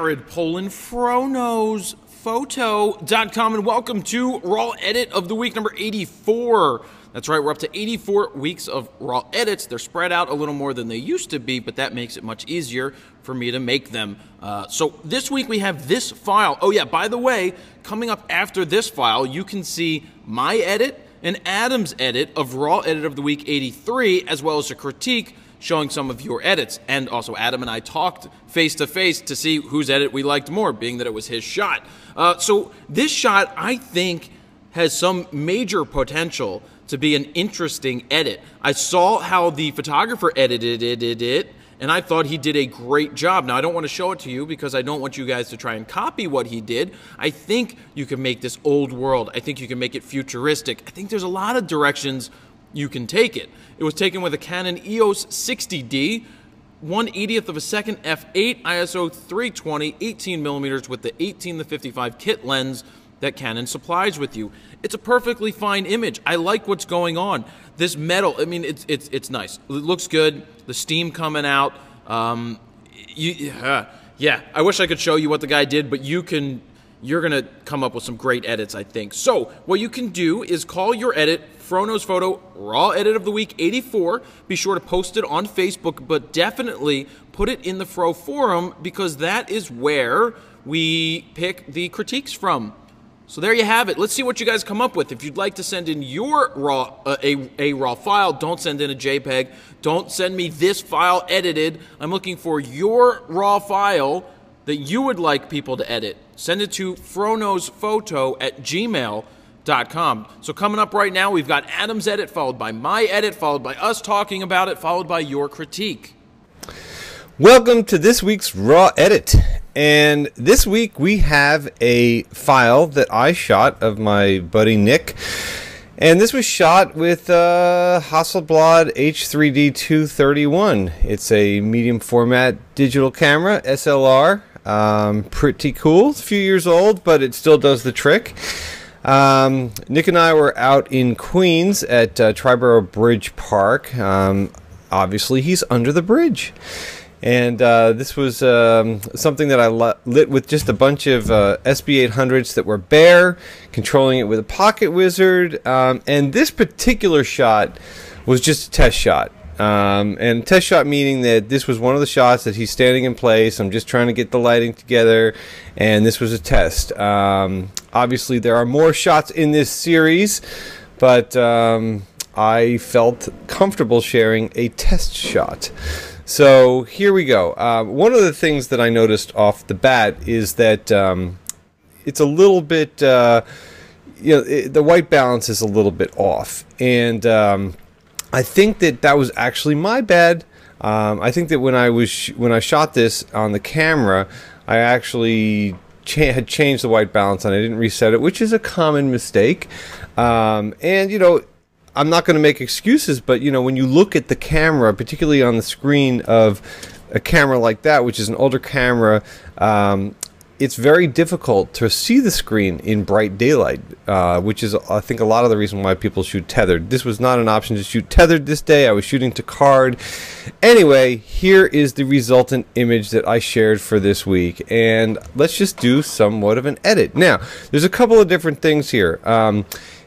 Jared Polin, FroKnowsPhoto.com, and welcome to Raw Edit of the Week number 84. That's right, we're up to 84 weeks of raw edits. They're spread out a little more than they used to be, but that makes it much easier for me to make them. Uh, so this week we have this file. Oh, yeah, by the way, coming up after this file, you can see my edit and Adam's edit of Raw Edit of the Week 83, as well as a critique showing some of your edits. And also, Adam and I talked face to face to see whose edit we liked more, being that it was his shot. Uh, so this shot, I think, has some major potential to be an interesting edit. I saw how the photographer edited it, and I thought he did a great job. Now, I don't want to show it to you because I don't want you guys to try and copy what he did. I think you can make this old world. I think you can make it futuristic. I think there's a lot of directions you can take it. It was taken with a Canon EOS 60D, 1 80th of a second f8 ISO 320 18 millimeters with the 18 to 55 kit lens that Canon supplies with you. It's a perfectly fine image. I like what's going on. This metal, I mean, it's it's it's nice. It looks good. The steam coming out. Um, you, uh, yeah, I wish I could show you what the guy did, but you can. You're gonna come up with some great edits, I think. So what you can do is call your edit FroKnowsPhoto Raw Edit of the Week 84. Be sure to post it on Facebook, but definitely put it in the Fro forum because that is where we pick the critiques from. So there you have it. Let's see what you guys come up with. If you'd like to send in your raw uh, a, a raw file, don't send in a JPEG. Don't send me this file edited. I'm looking for your raw file that you would like people to edit. Send it to froknowsphoto at gmail.com. So coming up right now, we've got Adam's edit, followed by my edit, followed by us talking about it, followed by your critique. Welcome to this week's Raw Edit. And this week we have a file that I shot of my buddy Nick. And this was shot with uh, Hasselblad H3D 231. It's a medium format digital camera, SLR. Um, pretty cool. It's a few years old, but it still does the trick. Um, Nick and I were out in Queens at uh, Triborough Bridge Park. Um, obviously, he's under the bridge. And uh, this was um, something that I lit with just a bunch of uh, SB800s that were bare, controlling it with a pocket wizard. Um, and this particular shot was just a test shot. Um, and test shot meaning that this was one of the shots that he's standing in place. I'm just trying to get the lighting together, and this was a test. Um, obviously, there are more shots in this series, but um, I felt comfortable sharing a test shot. So here we go. Uh, one of the things that I noticed off the bat is that um, it's a little bit, uh, you know, it, the white balance is a little bit off, and um, I think that that was actually my bad. Um, I think that when I was when I shot this on the camera, I actually cha had changed the white balance and I didn't reset it, which is a common mistake. Um, and you know, I'm not going to make excuses, but you know, when you look at the camera, particularly on the screen of a camera like that, which is an older camera, um, it's very difficult to see the screen in bright daylight, uh, which is, I think, a lot of the reason why people shoot tethered. This was not an option to shoot tethered this day. I was shooting to card. Anyway, here is the resultant image that I shared for this week, and let's just do somewhat of an edit. Now, there's a couple of different things here. Um,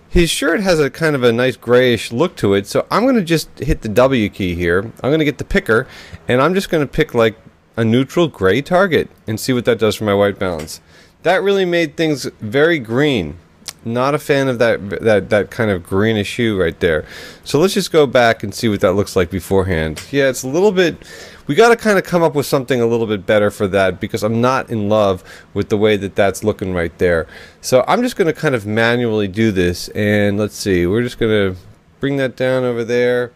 his shirt has a kind of a nice grayish look to it, so I'm going to just hit the W key here. I'm going to get the picker, and I'm just going to pick like a neutral gray target and see what that does for my white balance. That really made things very green. Not a fan of that that that kind of greenish hue right there. So let's just go back and see what that looks like beforehand. Yeah, it's a little bit we got to kind of come up with something a little bit better for that because I'm not in love with the way that that's looking right there. So I'm just going to kind of manually do this and let's see. We're just going to bring that down over there.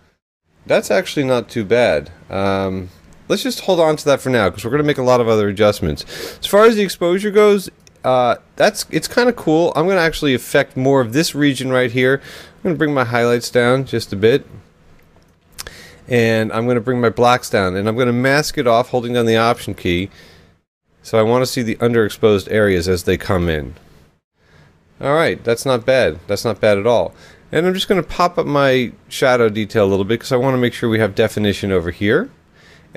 That's actually not too bad. Um, let's just hold on to that for now because we're going to make a lot of other adjustments. As far as the exposure goes, uh, that's it's kind of cool. I'm going to actually affect more of this region right here. I'm going to bring my highlights down just a bit and I'm going to bring my blacks down and I'm going to mask it off holding down the option key so I want to see the underexposed areas as they come in alright that's not bad that's not bad at all and I'm just going to pop up my shadow detail a little bit because I want to make sure we have definition over here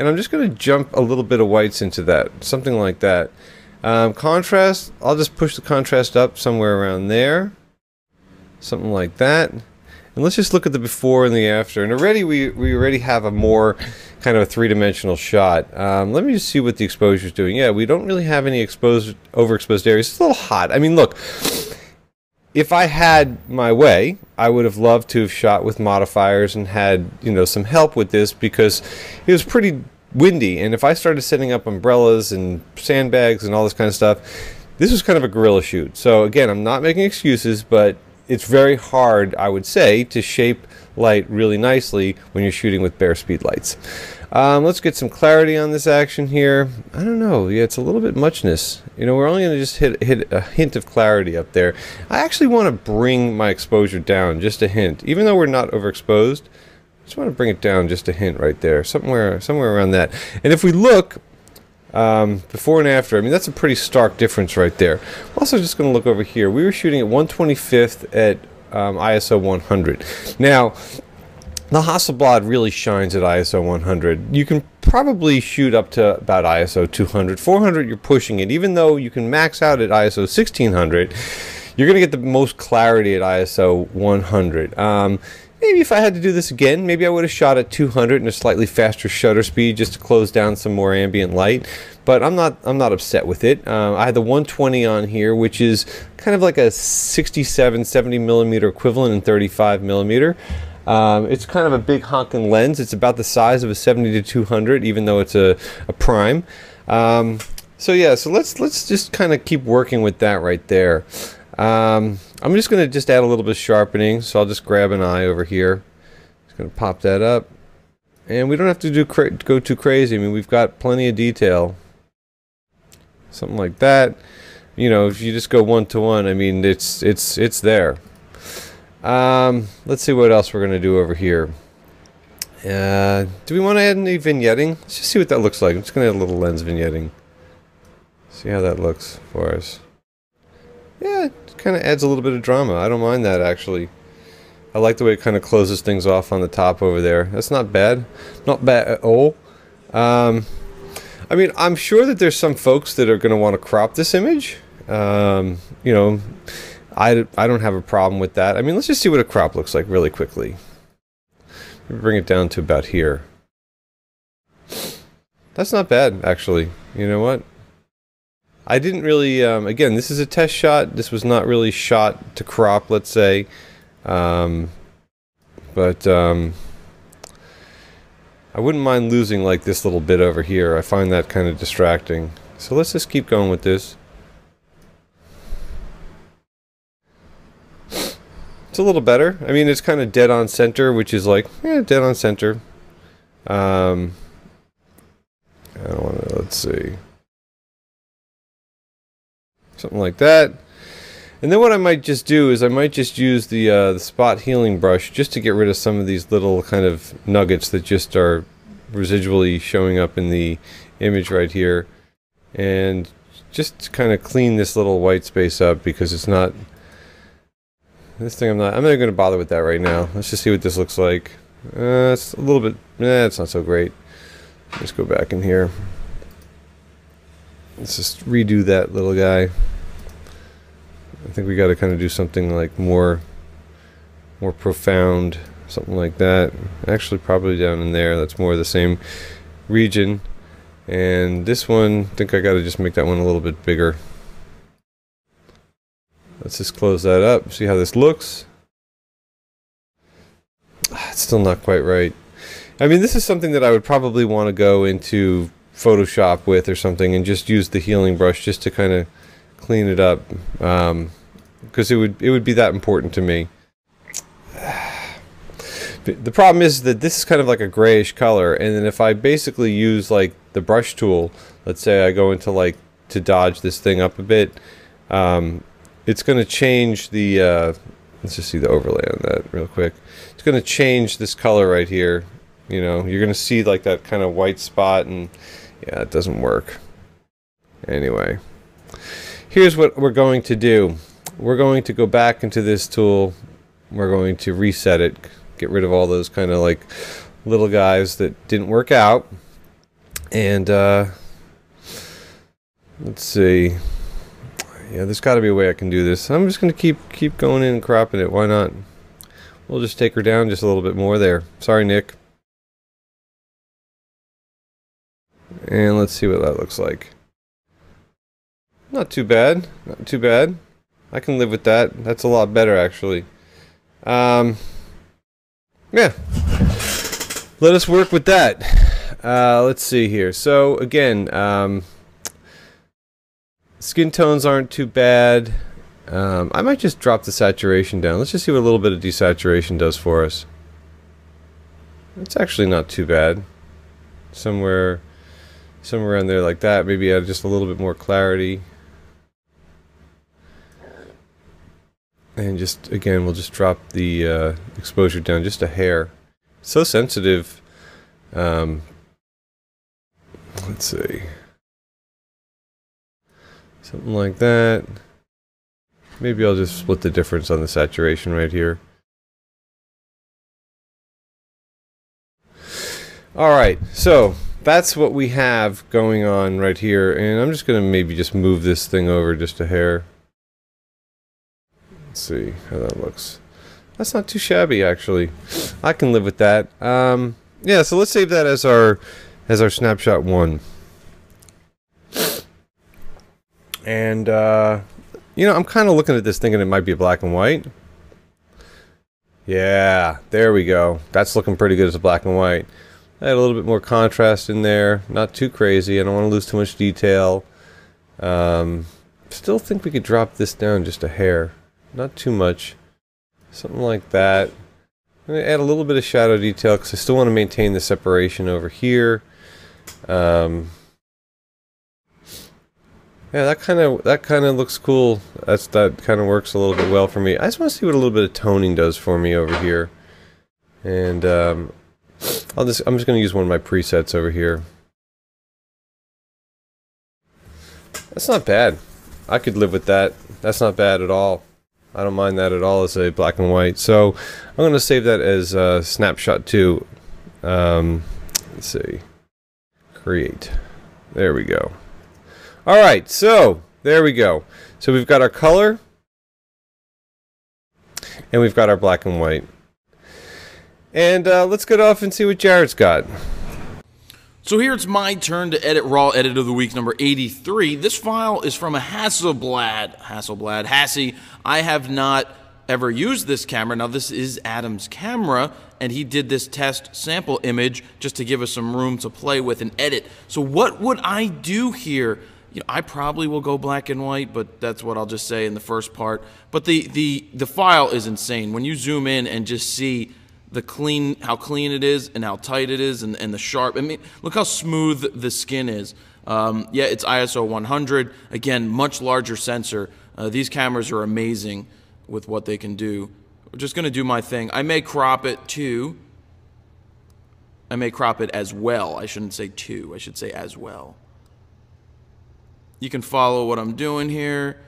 and I'm just going to jump a little bit of whites into that, something like that. Um, contrast, I'll just push the contrast up somewhere around there, something like that. And let's just look at the before and the after. And already we, we already have a more kind of a three-dimensional shot. Um, let me just see what the exposure is doing. Yeah, we don't really have any exposed, overexposed areas. It's a little hot. I mean, look, if I had my way, I would have loved to have shot with modifiers and had, you know, some help with this because it was pretty windy. And if I started setting up umbrellas and sandbags and all this kind of stuff, this was kind of a guerrilla shoot. So again, I'm not making excuses, but it's very hard, I would say, to shape light really nicely when you're shooting with bare speed lights. Um, let's get some clarity on this action here. I don't know. Yeah, it's a little bit muchness. You know, we're only going to just hit, hit a hint of clarity up there. I actually want to bring my exposure down just a hint. Even though we're not overexposed, I just want to bring it down just a hint right there. Somewhere, somewhere around that. And if we look, um, before and after, I mean, that's a pretty stark difference right there. I'm also just going to look over here. We were shooting at 125th at um, ISO 100. Now, the Hasselblad really shines at ISO 100. You can probably shoot up to about ISO 200. 400, you're pushing it. Even though you can max out at ISO 1600, you're going to get the most clarity at ISO 100. Um, maybe if I had to do this again, maybe I would have shot at 200 and a slightly faster shutter speed just to close down some more ambient light. But I'm not I'm not upset with it. Uh, I had the 120 on here, which is kind of like a 67, 70 millimeter equivalent in 35 millimeter. Um, it's kind of a big honking lens. It's about the size of a 70 to 200, even though it's a, a prime. Um, so yeah, so let's let's just kind of keep working with that right there. Um, I'm just going to just add a little bit of sharpening. So I'll just grab an eye over here. Just going to pop that up. And we don't have to do go too crazy. I mean, we've got plenty of detail. Something like that. You know, if you just go one to one, I mean, it's it's it's there. Um, let's see what else we're going to do over here. Uh, do we want to add any vignetting? Let's just see what that looks like. I'm just going to add a little lens vignetting. See how that looks for us. Yeah, it kind of adds a little bit of drama. I don't mind that, actually. I like the way it kind of closes things off on the top over there. That's not bad. Not bad at all. Um, I mean, I'm sure that there's some folks that are going to want to crop this image. Um, you know, I, I don't have a problem with that. I mean, let's just see what a crop looks like really quickly. Bring it down to about here. That's not bad, actually. You know what? I didn't really, um, again, this is a test shot. This was not really shot to crop, let's say. Um, but um, I wouldn't mind losing like this little bit over here. I find that kind of distracting. So let's just keep going with this. A little better. I mean, it's kind of dead on center, which is like, yeah, dead on center. Um, I don't want to, let's see. Something like that. And then what I might just do is I might just use the, uh, the spot healing brush just to get rid of some of these little kind of nuggets that just are residually showing up in the image right here. And just kind of clean this little white space up because it's not this thing I'm not, I'm not going to bother with that right now. Let's just see what this looks like. Uh, it's a little bit, eh, it's not so great. Let's go back in here. Let's just redo that little guy. I think we got to kind of do something like more, more profound, something like that. Actually, probably down in there. That's more the same region. And this one, I think I got to just make that one a little bit bigger. Let's just close that up, see how this looks. It's still not quite right. I mean, this is something that I would probably want to go into Photoshop with or something and just use the healing brush just to kind of clean it up. Because um, it would, it would be that important to me. The problem is that this is kind of like a grayish color, and then if I basically use like the brush tool, let's say I go into like to dodge this thing up a bit, um, it's going to change the, uh, let's just see the overlay on that real quick. It's going to change this color right here. You know, you're going to see like that kind of white spot and yeah, it doesn't work. Anyway, here's what we're going to do. We're going to go back into this tool. We're going to reset it, get rid of all those kind of like little guys that didn't work out. And uh, let's see. Yeah, there's got to be a way I can do this. I'm just gonna keep keep going in and cropping it. Why not? We'll just take her down just a little bit more there. Sorry, Nick. And let's see what that looks like. Not too bad. Not too bad. I can live with that. That's a lot better, actually. Um, yeah. Let us work with that. Uh, let's see here. So, again, um, skin tones aren't too bad. Um, I might just drop the saturation down. Let's just see what a little bit of desaturation does for us. It's actually not too bad. Somewhere, somewhere around there like that. Maybe add just a little bit more clarity. And just, again, we'll just drop the uh, exposure down just a hair. So sensitive. Um, let's see. Something like that. Maybe I'll just split the difference on the saturation right here. Alright, so that's what we have going on right here. And I'm just going to maybe just move this thing over just a hair. Let's see how that looks. That's not too shabby, actually. I can live with that. Um, yeah, so let's save that as our as our snapshot one. And uh, you know, I'm kind of looking at this thinking it might be black and white. Yeah, there we go. That's looking pretty good as a black and white. I had a little bit more contrast in there. Not too crazy. I don't want to lose too much detail. Um, still think we could drop this down just a hair. Not too much. Something like that. I'm going to add a little bit of shadow detail because I still want to maintain the separation over here. Um, yeah, that kind of that kind of looks cool. That's that kind of works a little bit well for me. I just want to see what a little bit of toning does for me over here. And um, I'll just I'm just going to use one of my presets over here. That's not bad. I could live with that. That's not bad at all. I don't mind that at all as a black and white. So I'm going to save that as uh, snapshot 2. Um, let's see. Create. There we go. All right, so there we go. So we've got our color, and we've got our black and white. And uh, let's get off and see what Jared's got. So here it's my turn to edit Raw Edit of the Week number 83. This file is from a Hasselblad. Hasselblad. Hassie. I have not ever used this camera. Now, this is Adam's camera, and he did this test sample image just to give us some room to play with and edit. So what would I do here? You know, I probably will go black and white, but that's what I'll just say in the first part. But the the the file is insane. When you zoom in and just see the clean, how clean it is, and how tight it is, and, and the sharp. I mean, look how smooth the skin is. Um, yeah, it's ISO 100. Again, much larger sensor. Uh, these cameras are amazing with what they can do. I'm just gonna do my thing. I may crop it too. I may crop it as well. I shouldn't say two. I should say as well. You can follow what I'm doing here.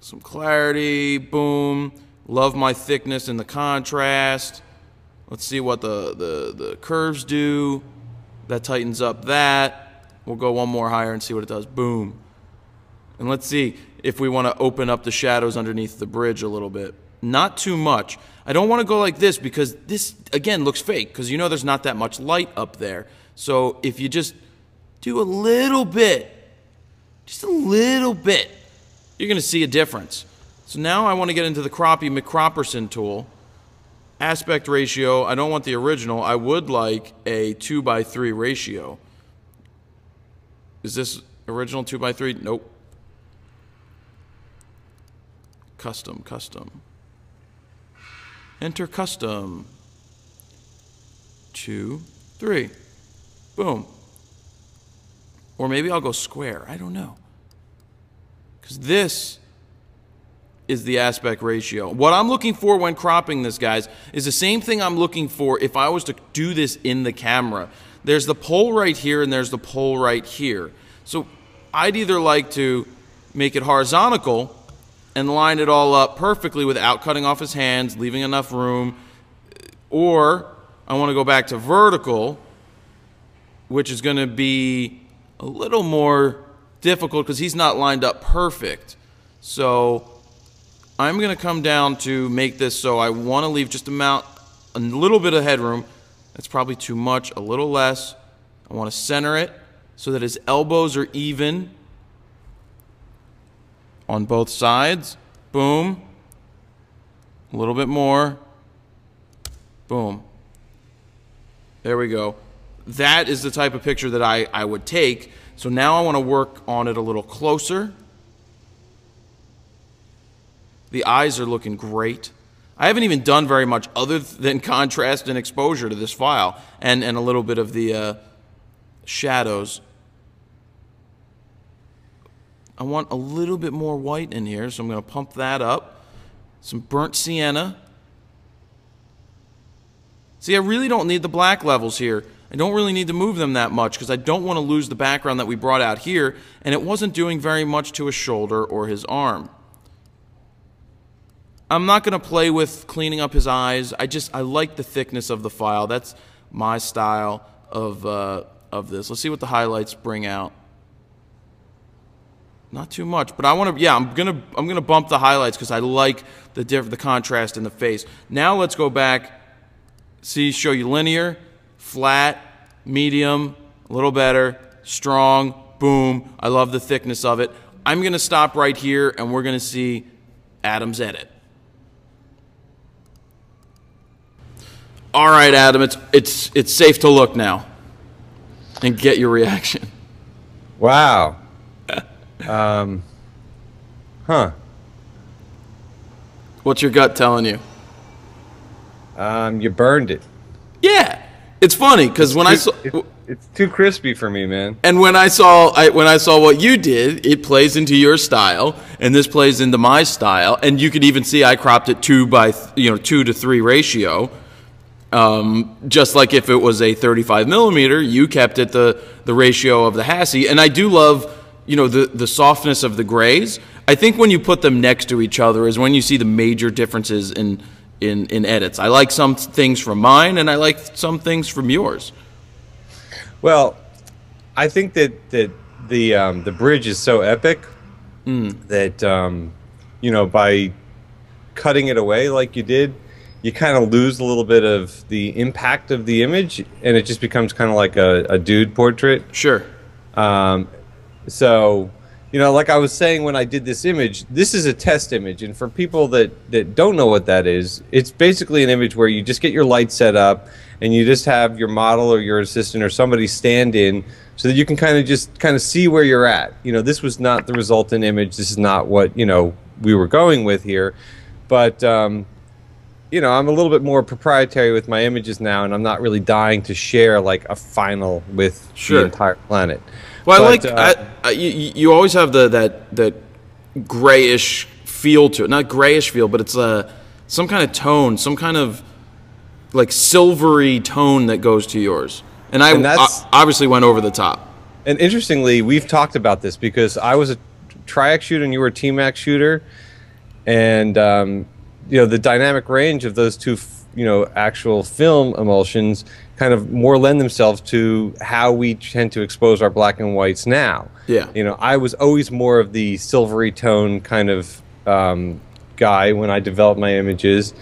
Some clarity, boom. Love my thickness and the contrast. Let's see what the, the, the curves do. That tightens up that. We'll go one more higher and see what it does. Boom. And let's see if we want to open up the shadows underneath the bridge a little bit. Not too much. I don't want to go like this because this, again, looks fake because you know there's not that much light up there. So if you just do a little bit, just a little bit, you're going to see a difference. So now I want to get into the Croppy McCropperson tool. Aspect ratio, I don't want the original. I would like a 2 by 3 ratio. Is this original 2 by 3 Nope. Custom, custom. Enter custom. 2, 3. Boom. Or maybe I'll go square. I don't know. Because this is the aspect ratio. What I'm looking for when cropping this, guys, is the same thing I'm looking for if I was to do this in the camera. There's the pole right here and there's the pole right here. So I'd either like to make it horizontal and line it all up perfectly without cutting off his hands, leaving enough room, or I want to go back to vertical which is going to be a little more difficult because he's not lined up perfect. So I'm going to come down to make this so I want to leave just amount a little bit of headroom. That's probably too much, a little less. I want to center it so that his elbows are even on both sides. Boom. A little bit more. Boom. There we go. That is the type of picture that I, I would take. So now I want to work on it a little closer. The eyes are looking great. I haven't even done very much other than contrast and exposure to this file and, and a little bit of the uh, shadows. I want a little bit more white in here, so I'm going to pump that up. Some burnt sienna. See, I really don't need the black levels here. I don't really need to move them that much because I don't want to lose the background that we brought out here, and it wasn't doing very much to his shoulder or his arm. I'm not going to play with cleaning up his eyes. I just, I like the thickness of the file. That's my style of, uh, of this. Let's see what the highlights bring out. Not too much, but I want to. Yeah, I'm gonna I'm gonna bump the highlights because I like the diff, the contrast in the face. Now let's go back. See, show you linear, flat, medium, a little better, strong, boom. I love the thickness of it. I'm gonna stop right here, and we're gonna see Adam's edit. All right, Adam, it's it's it's safe to look now, and get your reaction. Wow. Um, huh. What's your gut telling you? Um, you burned it. Yeah, it's funny because when I saw It- it's too crispy for me, man. and when I saw I, when I saw what you did, it plays into your style, and this plays into my style, and you could even see I cropped it two by th- you know two to three ratio. Um, just like if it was a 35 millimeter, you kept it the the ratio of the Hassie, and I do love you know the the softness of the grays. I think when you put them next to each other is when you see the major differences in in in edits. I like some things from mine, and I like some things from yours. Well, I think that that the um, the bridge is so epic that um, you know by cutting it away like you did, you kind of lose a little bit of the impact of the image, and it just becomes kind of like a, a dude portrait. Sure. Um, so, you know, like I was saying when I did this image, this is a test image, and for people that that don't know what that is, it's basically an image where you just get your light set up, and you just have your model or your assistant or somebody stand in, so that you can kind of just kind of see where you're at. You know, this was not the resultant image. This is not what you know we were going with here, but. Um, you know, I'm a little bit more proprietary with my images now, and I'm not really dying to share like a final with Sure. the entire planet. Well, I like uh, I, I, you, you always have the that that grayish feel to it. Not grayish feel, but it's a some kind of tone, some kind of like silvery tone that goes to yours. And I, And I obviously went over the top. And interestingly, we've talked about this because I was a Tri-X shooter and you were a T-Max shooter, and um, you know the dynamic range of those two, f- you know, actual film emulsions kind of more lend themselves to how we tend to expose our black and whites now. Yeah. You know, I was always more of the silvery tone kind of um, guy when I developed my images.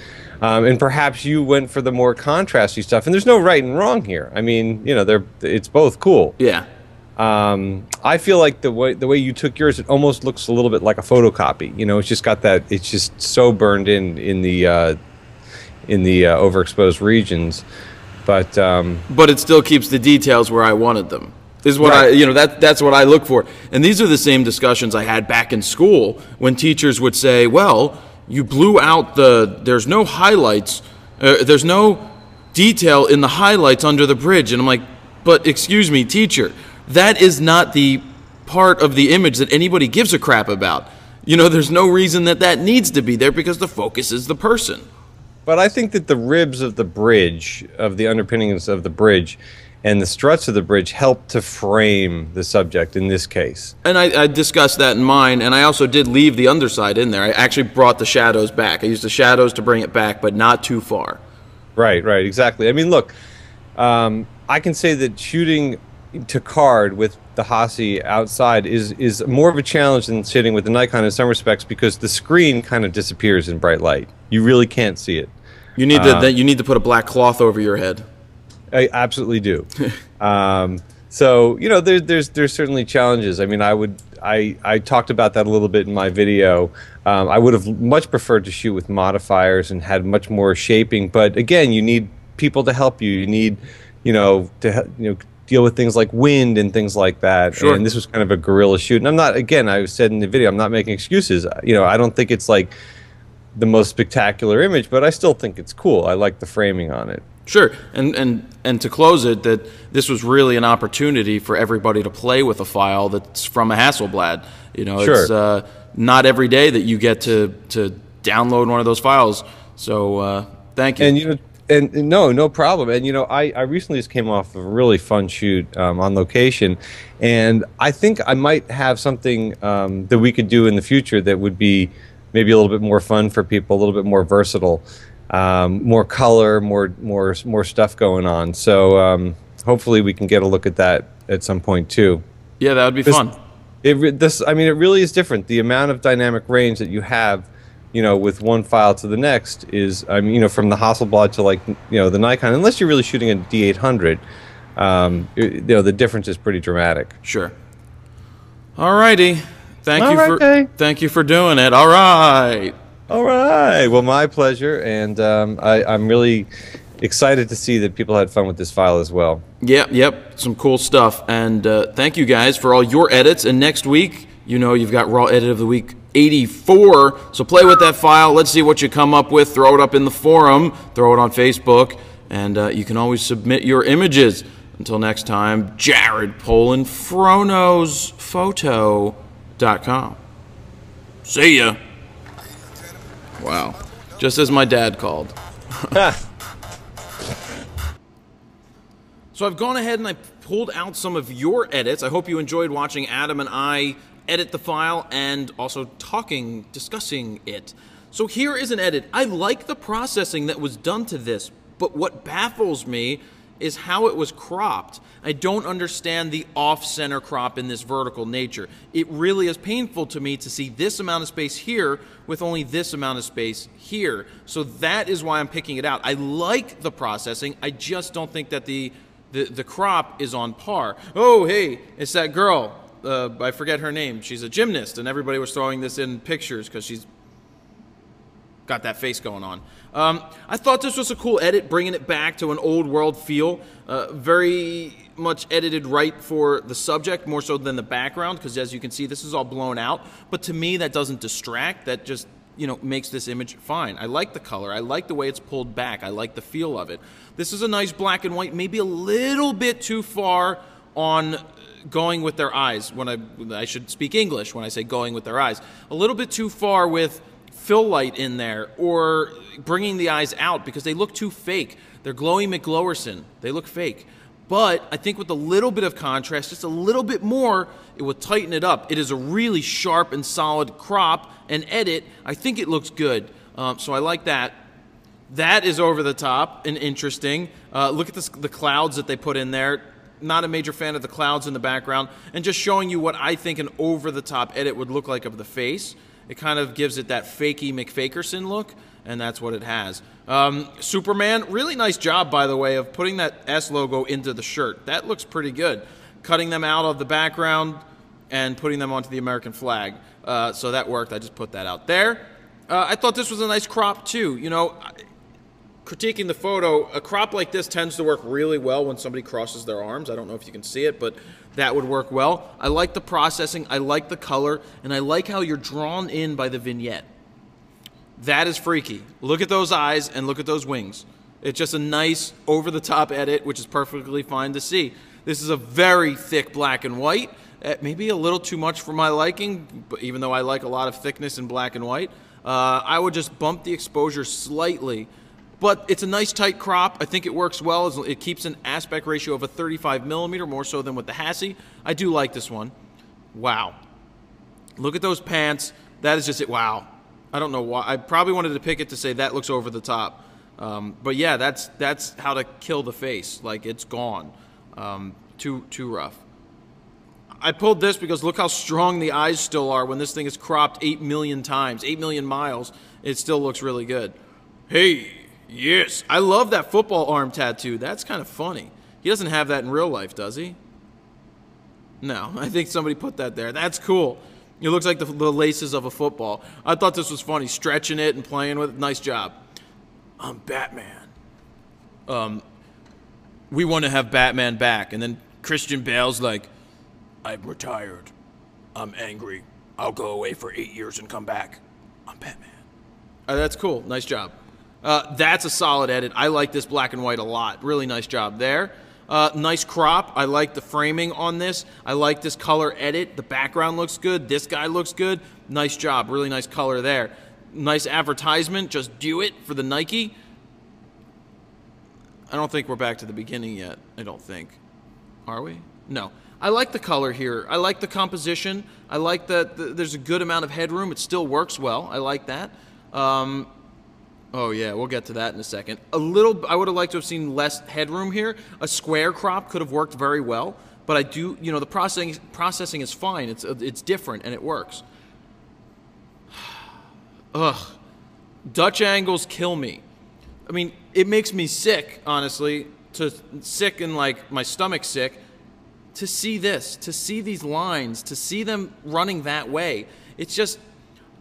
Um, and perhaps you went for the more contrasty stuff. And there's no right and wrong here. I mean, you know, they're it's both cool. Yeah. Um, I feel like the way the way you took yours, it almost looks a little bit like a photocopy. You know, it's just got that. It's just so burned in in the uh, in the uh, overexposed regions. But um, but it still keeps the details where I wanted them. Is what I, you know, that that's what I look for. And these are the same discussions I had back in school when teachers would say, "Well, you blew out the there's no highlights, uh, there's no detail in the highlights under the bridge." And I'm like, "But excuse me, teacher, that is not the part of the image that anybody gives a crap about." You know, there's no reason that that needs to be there because the focus is the person. But I think that the ribs of the bridge, of the underpinnings of the bridge, and the struts of the bridge help to frame the subject in this case. And I, I discussed that in mine, and I also did leave the underside in there. I actually brought the shadows back. I used the shadows to bring it back, but not too far. Right, right, exactly. I mean, look, um, I can say that shooting to card with the Hassie outside is is more of a challenge than shooting with the Nikon in some respects because the screen kind of disappears in bright light. You really can't see it. You need to uh, you need to put a black cloth over your head. I absolutely do. um, so you know, there's there's there's certainly challenges. I mean, I would I I talked about that a little bit in my video. Um, I would have much preferred to shoot with modifiers and had much more shaping, but again, you need people to help you. You need you know to you know deal with things like wind and things like that. Sure. And this was kind of a guerrilla shoot. And I'm not again, I said in the video, I'm not making excuses. You know, I don't think it's like the most spectacular image, but I still think it's cool. I like the framing on it. Sure, and and and to close it, that this was really an opportunity for everybody to play with a file that's from a Hasselblad. You know, sure. it's uh, not every day that you get to to download one of those files. So uh, thank you. And you know, and, and, no, no problem. And you know, I, I recently just came off of a really fun shoot um, on location, and I think I might have something um, that we could do in the future that would be maybe a little bit more fun for people, a little bit more versatile, um, more color, more more more stuff going on. So um, hopefully we can get a look at that at some point too. Yeah, that would be this, fun. It this I mean it really is different. The amount of dynamic range that you have, you know, with one file to the next is I mean you know from the Hasselblad to like you know the Nikon, unless you're really shooting a D800, um, it, you know the difference is pretty dramatic. Sure. All righty. Thank All you right, for Kay. thank you for doing it. All right. All right. Well, my pleasure, and um, I, I'm really excited to see that people had fun with this file as well. Yep, yep, some cool stuff. And uh, thank you guys for all your edits. And next week, you know, you've got Raw Edit of the Week 84. So play with that file. Let's see what you come up with. Throw it up in the forum, throw it on Facebook, and uh, you can always submit your images. Until next time, Jared Polin, FroKnowsPhoto.com. See ya. Wow. Just as my dad called. so I've gone ahead and I pulled out some of your edits. I hope you enjoyed watching Adam and I edit the file and also talking, discussing it. So here is an edit. I like the processing that was done to this, but what baffles me is how it was cropped. I don't understand the off-center crop in this vertical nature. It really is painful to me to see this amount of space here with only this amount of space here. So that is why I'm picking it out. I like the processing. I just don't think that the the, the crop is on par. Oh, hey, it's that girl. Uh, I forget her name. She's a gymnast, and everybody was throwing this in pictures because she's got that face going on. Um, I thought this was a cool edit, bringing it back to an old world feel. Uh, very much edited right for the subject, more so than the background, because as you can see, this is all blown out. But to me, that doesn't distract. That just you know makes this image fine. I like the color. I like the way it's pulled back. I like the feel of it. This is a nice black and white, maybe a little bit too far on going with their eyes. When I I should speak English when I say going with their eyes, a little bit too far with fill light in there or bringing the eyes out because they look too fake. They're glowy McGlowerson. They look fake. But I think with a little bit of contrast, just a little bit more, it would tighten it up. It is a really sharp and solid crop and edit. I think it looks good. Um, so I like that. That is over the top and interesting. Uh, look at this, the clouds that they put in there. Not a major fan of the clouds in the background. And just showing you what I think an over the top edit would look like of the face. It kind of gives it that fakey McFakerson look, and that's what it has. Um, Superman, really nice job, by the way, of putting that S logo into the shirt. That looks pretty good. Cutting them out of the background and putting them onto the American flag. Uh, so that worked. I just put that out there. Uh, I thought this was a nice crop, too. You know, critiquing the photo, a crop like this tends to work really well when somebody crosses their arms. I don't know if you can see it, but that would work well. I like the processing, I like the color, and I like how you're drawn in by the vignette. That is freaky. Look at those eyes and look at those wings. It's just a nice over the top edit, which is perfectly fine to see. This is a very thick black and white. Uh, maybe a little too much for my liking, but even though I like a lot of thickness in black and white. Uh, I would just bump the exposure slightly but it's a nice tight crop. I think it works well. It keeps an aspect ratio of a 35 millimeter, more so than with the Hassi. I do like this one. Wow. Look at those pants. That is just it. Wow. I don't know why. I probably wanted to pick it to say that looks over the top. Um, but yeah, that's that's how to kill the face. Like it's gone. Um, Too too rough. I pulled this because look how strong the eyes still are when this thing is cropped 8 million times, 8 million miles. It still looks really good. Hey, yes, I love that football arm tattoo. That's kind of funny. He doesn't have that in real life, does he? No, I think somebody put that there. That's cool. It looks like the, the laces of a football. I thought this was funny, stretching it and playing with it. Nice job. I'm Batman. Um, we want to have Batman back. And then Christian Bale's like, I'm retired. I'm angry. I'll go away for eight years and come back. I'm Batman. Uh, that's cool. Nice job. Uh, that's a solid edit. I like this black and white a lot. Really nice job there. Uh, nice crop. I like the framing on this. I like this color edit. The background looks good. This guy looks good. Nice job. Really nice color there. Nice advertisement. Just do it for the Nike. I don't think we're back to the beginning yet. I don't think. Are we? No. I like the color here. I like the composition. I like that the, there's a good amount of headroom. It still works well. I like that. Um, oh yeah, we'll get to that in a second. A little. I would have liked to have seen less headroom here. A square crop could have worked very well. But I do. You know, the processing processing is fine. It's it's different and it works. Ugh. Dutch angles kill me. I mean, it makes me sick, honestly, to sick and like my stomach sick to see this, to see these lines, to see them running that way. It's just,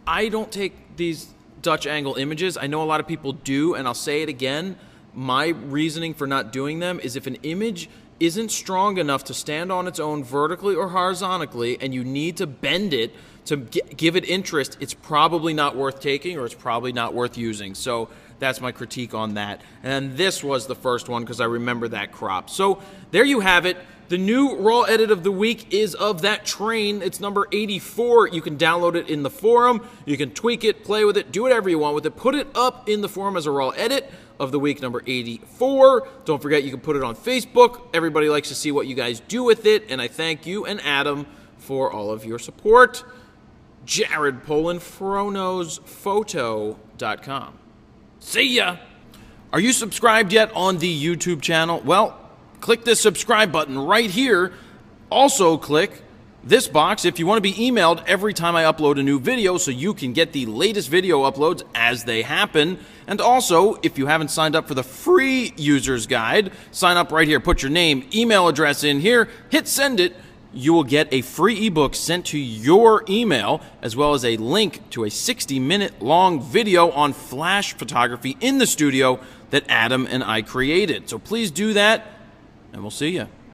I don't take these Dutch angle images. I know a lot of people do, and I'll say it again. My reasoning for not doing them is if an image isn't strong enough to stand on its own vertically or horizontally, and you need to bend it to give it interest, it's probably not worth taking or it's probably not worth using. So that's my critique on that. And this was the first one because I remember that crop. So there you have it. The new Raw Edit of the Week is of that train. It's number 84. You can download it in the forum. You can tweak it, play with it, do whatever you want with it. Put it up in the forum as a Raw Edit of the Week number 84. Don't forget, you can put it on Facebook. Everybody likes to see what you guys do with it. And I thank you and Adam for all of your support. Jared Polin, FroKnowsPhoto.com. See ya! Are you subscribed yet on the YouTube channel? Well, click this subscribe button right here. Also, click this box if you want to be emailed every time I upload a new video so you can get the latest video uploads as they happen. And also, if you haven't signed up for the free user's guide, sign up right here. Put your name, email address in here, hit send it. You will get a free ebook sent to your email, as well as a link to a 60 minute long video on flash photography in the studio that Adam and I created. So please do that and we'll see you.